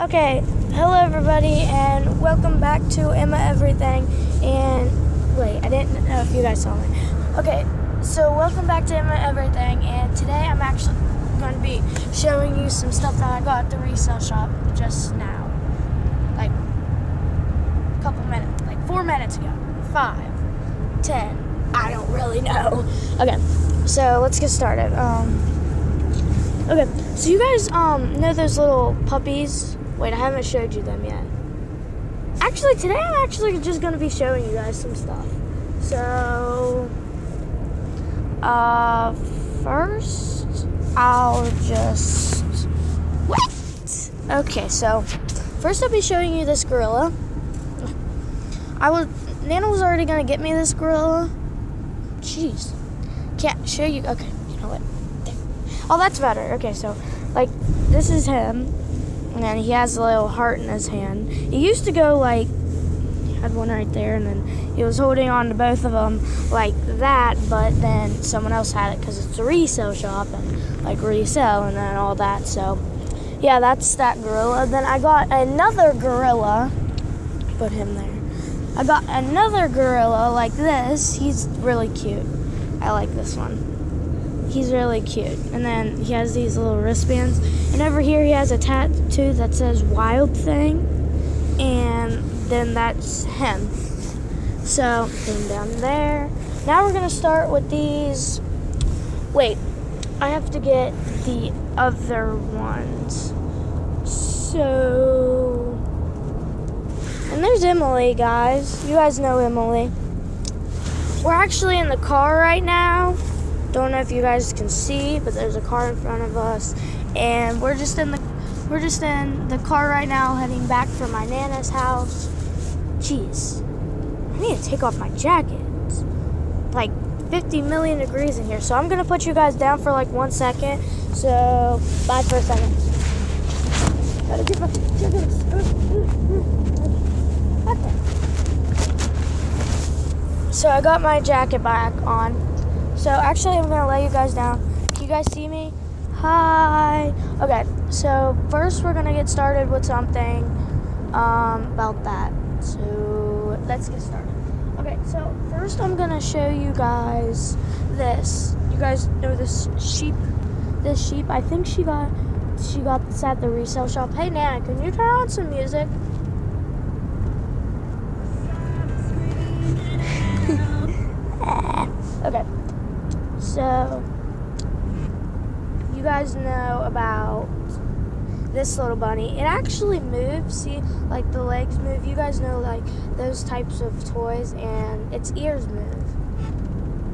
Okay, hello everybody, and welcome back to Emma Everything. And wait, I didn't know if you guys saw me. Okay, so welcome back to Emma Everything, and today I'm actually going to be showing you some stuff that I got at the resale shop just now, like a couple minutes, like four minutes ago, five, ten, I don't really know. Okay, so let's get started. Um, okay, so you guys um know those little puppies Wait, I haven't showed you them yet. Actually, today I'm actually just going to be showing you guys some stuff. So, uh, first, I'll just wait. Okay, so first I'll be showing you this gorilla. I was Nana was already gonna get me this gorilla. Jeez, can't show you. Okay, you know what? There. Oh, that's better. Okay, so like this is him and he has a little heart in his hand. He used to go like, had one right there, and then he was holding on to both of them like that, but then someone else had it because it's a resale shop and like resell and then all that. So, yeah, that's that gorilla. Then I got another gorilla, put him there. I got another gorilla like this. He's really cute. I like this one he's really cute. And then he has these little wristbands. And over here he has a tattoo that says Wild Thing. And then that's him. So, put down there. Now we're going to start with these. Wait, I have to get the other ones. So. And there's Emily, guys. You guys know Emily. We're actually in the car right now don't know if you guys can see, but there's a car in front of us, and we're just in the we're just in the car right now, heading back from my nana's house. Jeez, I need to take off my jacket. It's like 50 million degrees in here, so I'm gonna put you guys down for like one second. So bye for a second. So I got my jacket back on. So actually, I'm gonna let you guys down. Can you guys see me? Hi. Okay. So first, we're gonna get started with something um, about that. So let's get started. Okay. So first, I'm gonna show you guys this. You guys know this sheep. This sheep. I think she got she got this at the resale shop. Hey Nana, can you turn on some music? okay. So, you guys know about this little bunny. It actually moves. See, like the legs move. You guys know like those types of toys, and its ears move.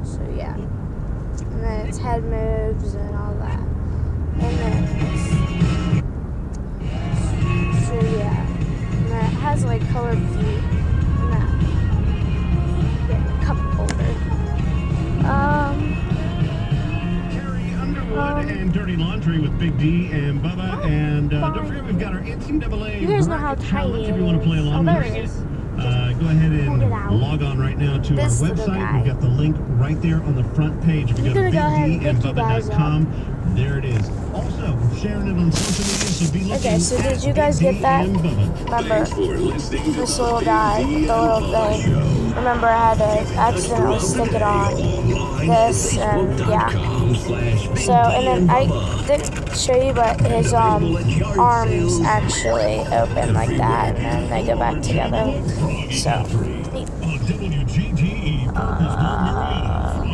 So yeah, and then its head moves and all that, and then so yeah, and then it has like colored feet. With Big D and Bubba. Oh, and uh, don't forget, we've got our NCAA you guys know how challenge if you want to play along oh, with us. Uh, go ahead and log on right now to this our website. We've got the link right there on the front page. If you go to bigdandbubba.com, there it is. Also, sharing it on social media, so be looking Okay, so did you guys get that? Remember, this little guy, the little thing. Remember, I had to accidentally stick it on this, and yeah. So, and then I didn't show you, but his um arms actually open like that, and then they go back together. So, uh,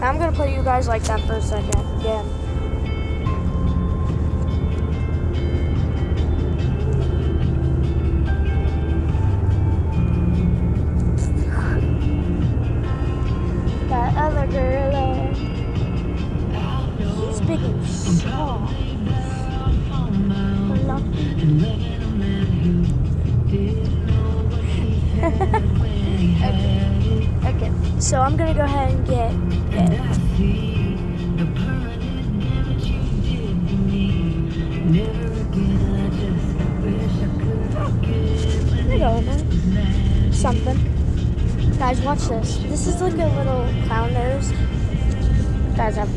I'm gonna play you guys like that for a second again. That so I'm gonna go ahead and get it. There go, man. Something. Guys, watch this. This is like a little clown nose. Guys, I've.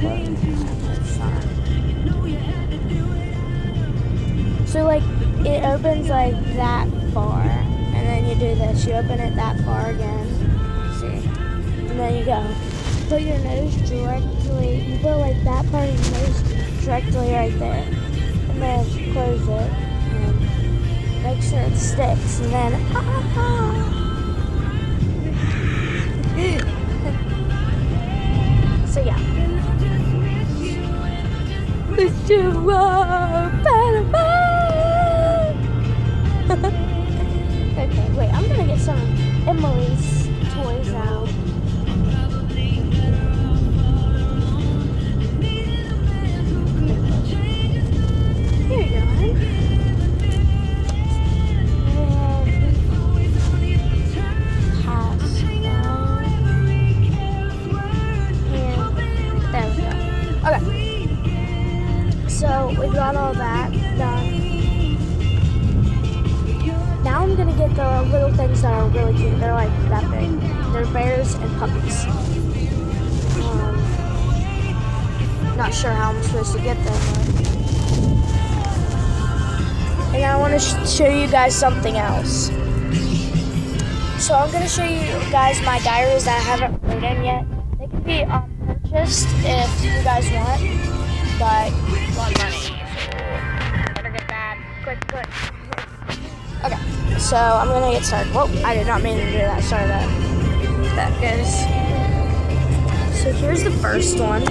So like it opens like that far, and then you do this. You open it that far again. And then you go. Put your nose directly. You put like that part of your nose directly right there, and then close it. And make sure it sticks, and then. Ah, ah. so yeah. Mr. okay, wait, I'm gonna get some Emily's toys out. Here you And I want to sh- show you guys something else. So I'm gonna show you guys my diaries that I haven't written yet. They can be um, purchased if you guys want, but of money. So better get that quick, quick. Okay, so I'm gonna get started. Whoa, I did not mean to do that. Sorry that that goes. So here's the first one.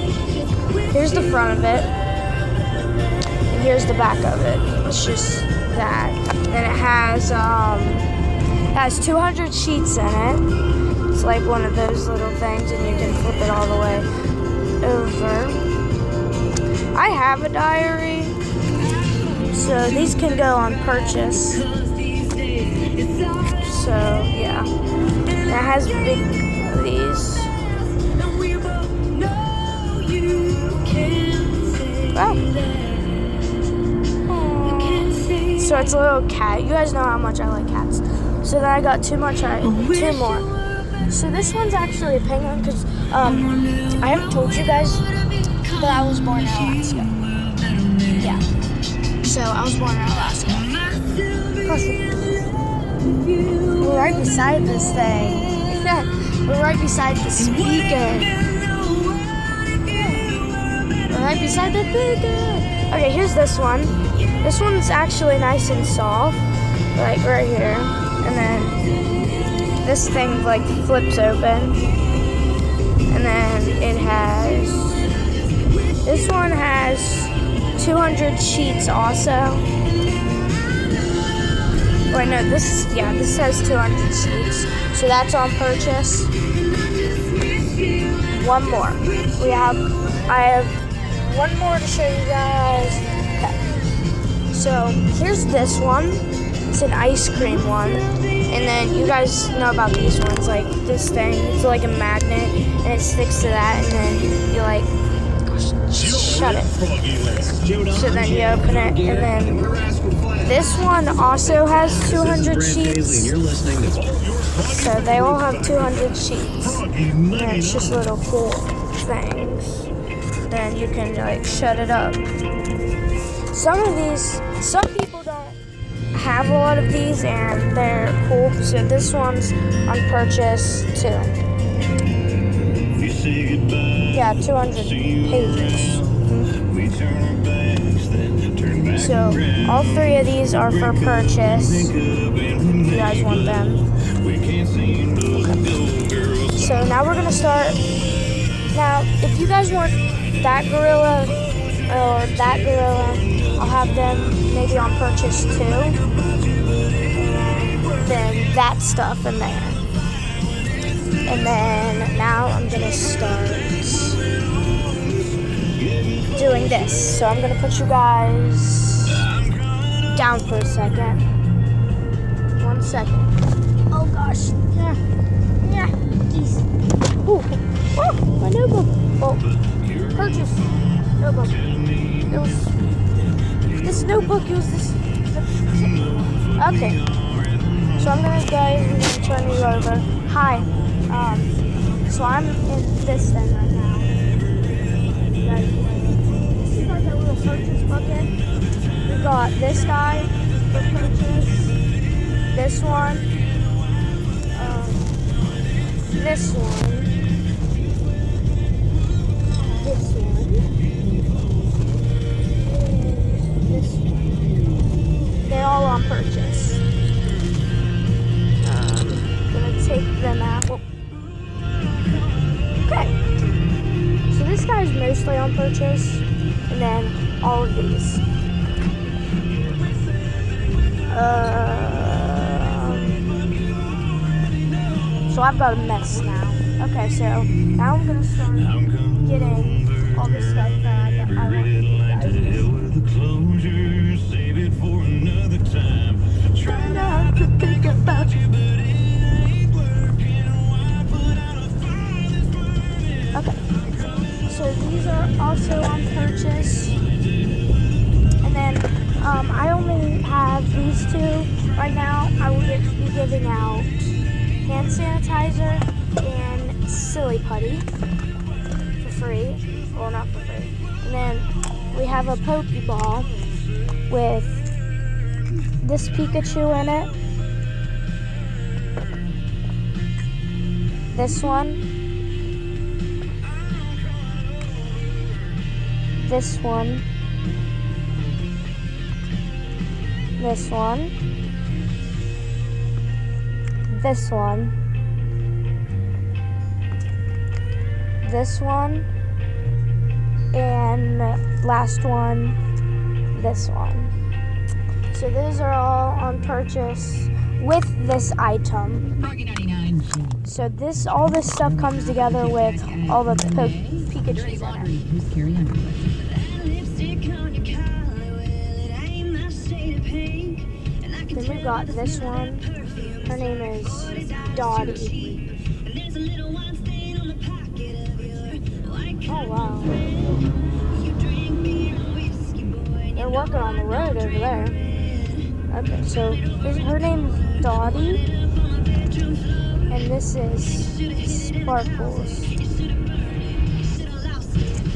Here's the front of it. And here's the back of it. It's just that. And it has um it has 200 sheets in it. It's like one of those little things, and you can flip it all the way over. I have a diary, so these can go on purchase. So yeah, it has big these. Oh. So it's a little cat. You guys know how much I like cats. So then I got too much. I two more. So this one's actually a penguin because um, I haven't told you guys, that I was born in Alaska. Yeah. So I was born in Alaska. We're right beside this thing. We're right beside the speaker. We're right beside the speaker. Okay, here's this one. This one's actually nice and soft, like right here. And then this thing like flips open. And then it has, this one has 200 sheets also. Oh, Wait, no, this, yeah, this has 200 sheets. So that's on purchase. One more. We have, I have one more to show you guys. Okay. So here's this one. It's an ice cream one. And then you guys know about these ones, like this thing. It's like a magnet, and it sticks to that, and then you like shut it. So then you open it, and then this one also has 200 sheets. So they all have 200 sheets. And it's just little cool things. Then you can like shut it up. Some of these, some people don't have a lot of these and they're cool. So this one's on purchase too. Yeah, 200 pages. Mm-hmm. So all three of these are for purchase. If you guys want them. Okay. So now we're gonna start. Now, if you guys want that gorilla or that gorilla, I'll have them maybe on purchase too. Then that stuff in there. And then now I'm gonna start doing this. So I'm gonna put you guys down for a second. One second. Oh gosh. Yeah. Yeah. Jeez. Ooh. Oh, my notebook. Oh. Purchase. Notebook. It was this notebook. It was this. Okay. So I'm gonna guys. I'm gonna turn you over. Hi. Um. So I'm in this thing right now. We got this guy for purchase, this one, um, this one, so I've got a mess now. Okay, so now I'm gonna start getting all the stuff that I want you guys to see. Save it for another time. Try to think about you. Okay. So these are also on purchase. And then um, I only have these two right now. I will be giving out hand sanitizer and silly putty for free. Well, not for free. And then we have a Pokeball with this Pikachu in it. This one. This one. This one. This one. This one. And last one, this one. So those are all on purchase with this item. So this, all this stuff comes together with all the Pikachu's in it. Then we got this one. Her name is Dottie. Oh wow. They're working on the road over there. Okay, so her name is Dottie. And this is Sparkles.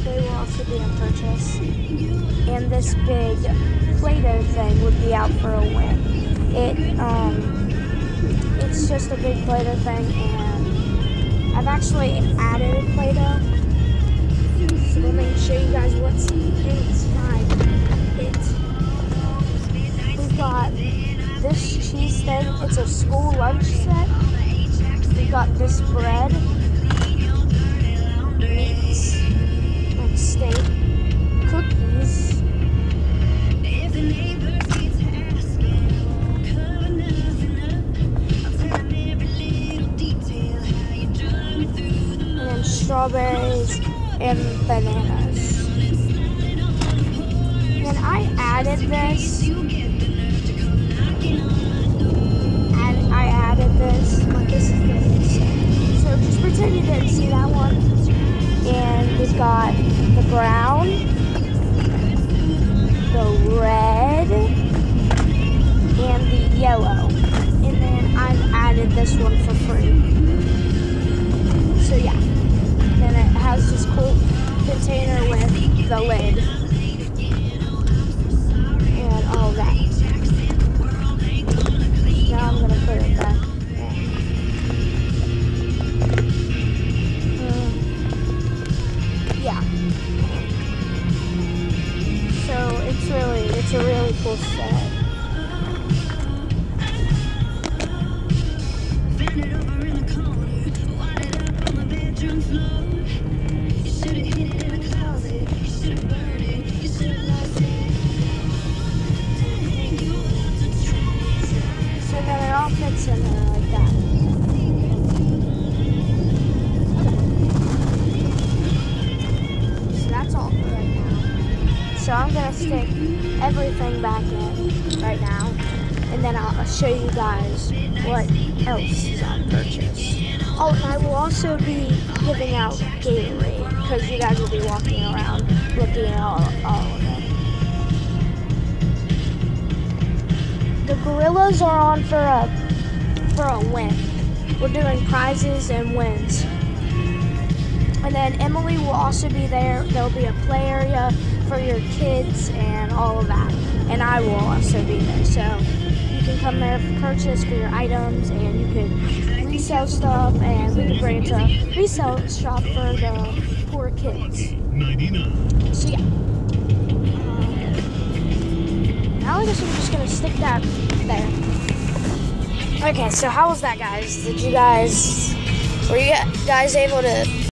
They will also be in purchase. And this big Play-Doh thing would be out for a win. It um it's just a big Play-Doh thing and I've actually added Play-Doh. So let me show you guys what's inside it. We've got this cheese thing. It's a school lunch set. We've got this bread, meats, like steak, strawberries and bananas. And I added this. And I added this. But this is this. So just pretend you didn't see that one. And we've got the brown, the red, and the yellow. And then I've added this one for free. Has this cool container with the lid. And all that. Now I'm gonna put it back. Uh, yeah. So it's really, it's a really cool set. So I'm gonna stick everything back in right now, and then I'll show you guys what else is on purchase. Oh, and I will also be giving out Gatorade because you guys will be walking around looking at all, all of it. The gorillas are on for a for a win. We're doing prizes and wins. And then Emily will also be there. There'll be a play area for your kids and all of that. and I will also be there. So you can come there for purchase for your items, and you can resell stuff, and we can bring it to resell shop for the poor kids. 99. So yeah. Um, now I guess I'm just gonna stick that there. Okay, so how was that, guys? Did you guys were you guys able to